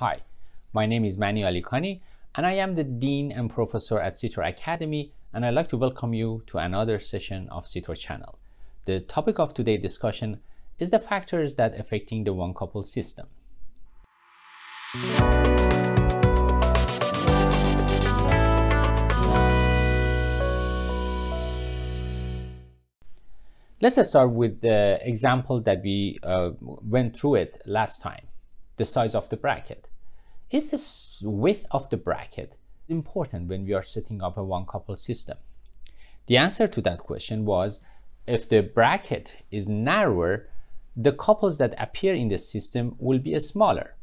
Hi, my name is Mani Alikhani and I am the Dean and Professor at CTOR Academy and I'd like to welcome you to another session of CTOR channel. The topic of today's discussion is the factors that affecting the one couple system. Let's start with the example that we uh, went through it last time, the size of the bracket. Is the width of the bracket important when we are setting up a one couple system? The answer to that question was if the bracket is narrower, the couples that appear in the system will be smaller.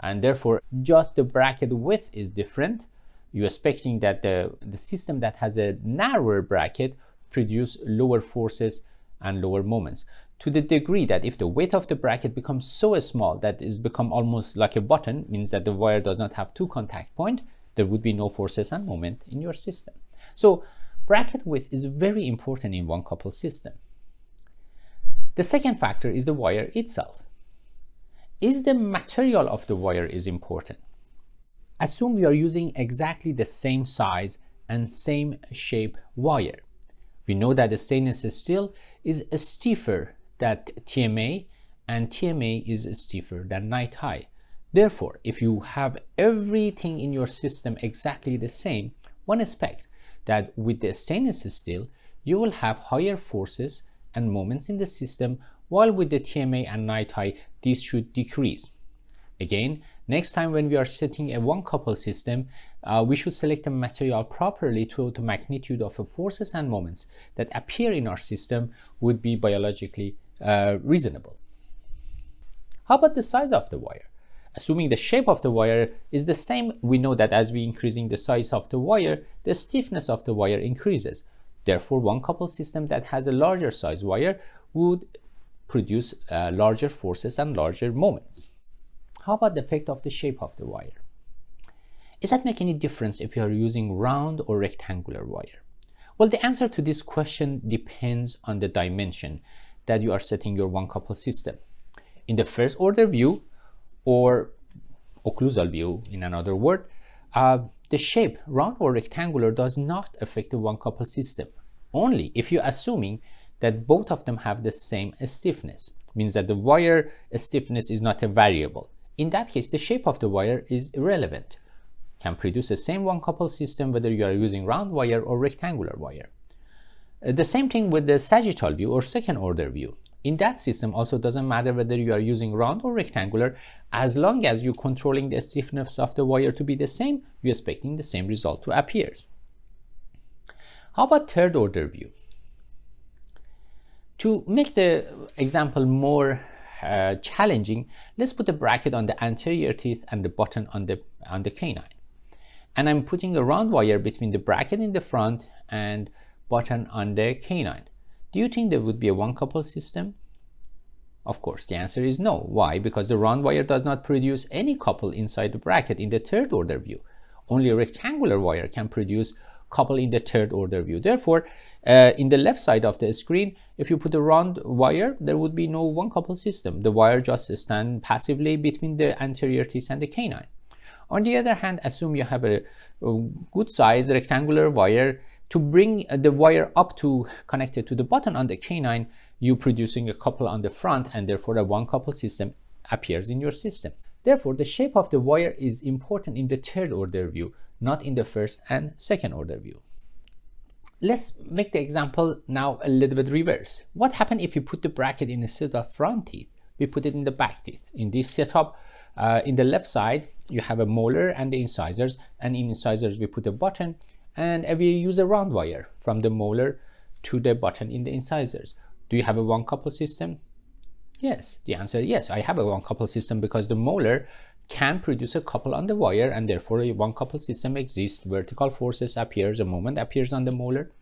And therefore, just the bracket width is different. You're expecting that the, the system that has a narrower bracket produce lower forces and lower moments to the degree that if the weight of the bracket becomes so small that it's become almost like a button means that the wire does not have two contact point there would be no forces and moment in your system. So bracket width is very important in one couple system. The second factor is the wire itself. Is the material of the wire is important? Assume we are using exactly the same size and same shape wire. We know that the stainless steel is a stiffer than TMA and TMA is stiffer than NiTi. Therefore, if you have everything in your system exactly the same, one expect that with the stainless steel, you will have higher forces and moments in the system, while with the TMA and NiTi, this should decrease. Again, next time when we are setting a one couple system, uh, we should select the material properly to the magnitude of the forces and moments that appear in our system would be biologically uh, reasonable. How about the size of the wire? Assuming the shape of the wire is the same, we know that as we increasing the size of the wire, the stiffness of the wire increases. Therefore, one couple system that has a larger size wire would produce uh, larger forces and larger moments. How about the effect of the shape of the wire? Does that make any difference if you are using round or rectangular wire? Well, the answer to this question depends on the dimension that you are setting your one couple system. In the first order view or occlusal view, in another word, uh, the shape, round or rectangular, does not affect the one couple system. Only if you're assuming that both of them have the same stiffness, means that the wire stiffness is not a variable. In that case, the shape of the wire is irrelevant. Can produce the same one couple system whether you are using round wire or rectangular wire. The same thing with the sagittal view or second order view. In that system also doesn't matter whether you are using round or rectangular, as long as you're controlling the stiffness of the wire to be the same, you're expecting the same result to appear. How about third order view? To make the example more uh, challenging, let's put a bracket on the anterior teeth and the button on the, on the canine. And I'm putting a round wire between the bracket in the front and button on the canine. Do you think there would be a one couple system? Of course, the answer is no. Why? Because the round wire does not produce any couple inside the bracket in the third order view. Only a rectangular wire can produce couple in the third order view. Therefore, uh, in the left side of the screen, if you put a round wire, there would be no one couple system. The wire just stand passively between the anterior teeth and the canine. On the other hand, assume you have a, a good size rectangular wire to bring the wire up to connected to the button on the canine, you producing a couple on the front and therefore a one couple system appears in your system. Therefore, the shape of the wire is important in the third order view not in the first and second order view. Let's make the example now a little bit reverse. What happens if you put the bracket in instead of front teeth? We put it in the back teeth. In this setup, uh, in the left side, you have a molar and the incisors, and in incisors we put a button, and we use a round wire from the molar to the button in the incisors. Do you have a one couple system? Yes, the answer is yes, I have a one couple system because the molar can produce a couple on the wire and therefore a one couple system exists. Vertical forces appears, a moment appears on the molar.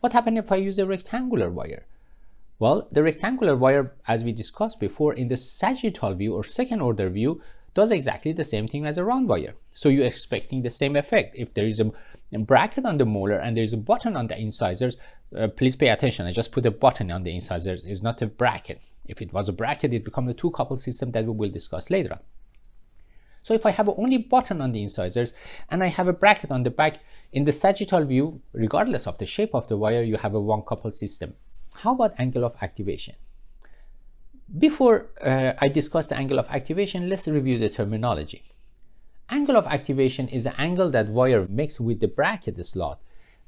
What happens if I use a rectangular wire? Well, the rectangular wire, as we discussed before, in the sagittal view or second order view, does exactly the same thing as a round wire. So you're expecting the same effect. If there is a, bracket on the molar and there's a button on the incisors, uh, please pay attention. I just put a button on the incisors. It's not a bracket. If it was a bracket, it becomes a two couple system that we will discuss later on. So if I have only button on the incisors and I have a bracket on the back, in the sagittal view, regardless of the shape of the wire, you have a one couple system. How about angle of activation? Before uh, I discuss the angle of activation, let's review the terminology. Angle of activation is the angle that wire makes with the bracket slot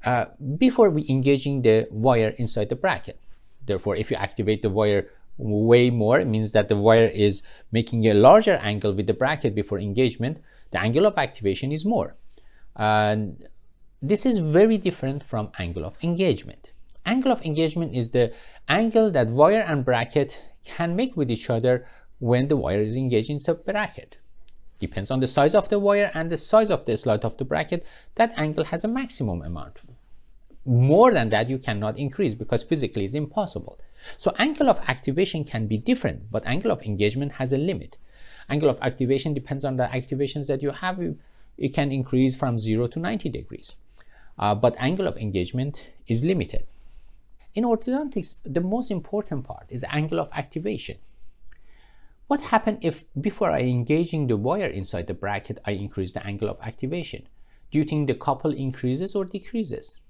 uh, before we engaging the wire inside the bracket. Therefore, if you activate the wire way more, it means that the wire is making a larger angle with the bracket before engagement. The angle of activation is more. And this is very different from angle of engagement. Angle of engagement is the angle that wire and bracket can make with each other when the wire is engaged in the bracket. Depends on the size of the wire and the size of the slot of the bracket, that angle has a maximum amount. More than that, you cannot increase because physically it's impossible. So angle of activation can be different, but angle of engagement has a limit. Angle of activation depends on the activations that you have. It can increase from 0 to 90 degrees. Uh, but angle of engagement is limited. In orthodontics, the most important part is angle of activation. What happens if before I engaging the wire inside the bracket, I increase the angle of activation? Do you think the couple increases or decreases?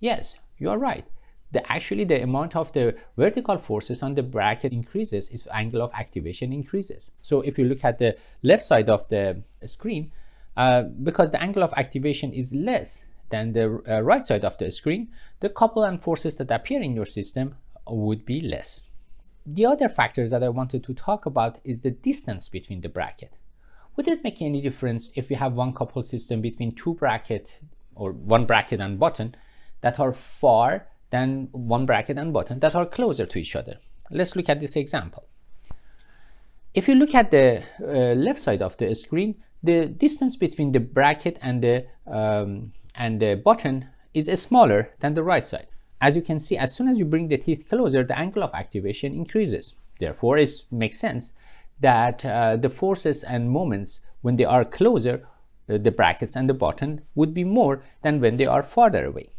Yes, you are right. The, actually, the amount of the vertical forces on the bracket increases if angle of activation increases. So if you look at the left side of the screen, uh, because the angle of activation is less than the uh, right side of the screen, the couple and forces that appear in your system would be less. The other factors that I wanted to talk about is the distance between the bracket. Would it make any difference if you have one couple system between two bracket or one bracket and button that are far than one bracket and button that are closer to each other? Let's look at this example. If you look at the uh, left side of the screen, the distance between the bracket and the, um, and the button is smaller than the right side. As you can see, as soon as you bring the teeth closer, the angle of activation increases. Therefore, it makes sense that uh, the forces and moments when they are closer, uh, the brackets and the button would be more than when they are farther away.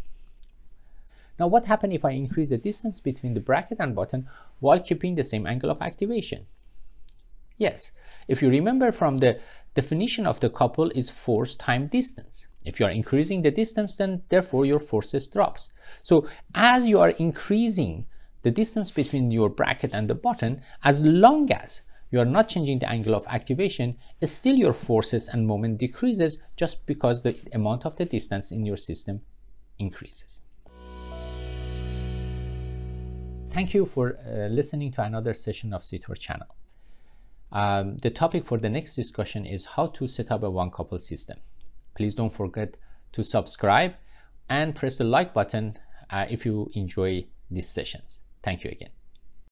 Now, what happens if I increase the distance between the bracket and button while keeping the same angle of activation? Yes, if you remember from the definition of the couple is force time distance. If you are increasing the distance, then therefore your forces drops. So as you are increasing the distance between your bracket and the button, as long as you are not changing the angle of activation, still your forces and moment decreases just because the amount of the distance in your system increases. Thank you for uh, listening to another session of CTOR channel. Um, the topic for the next discussion is how to set up a one couple system. Please don't forget to subscribe and press the like button uh, if you enjoy these sessions. Thank you again.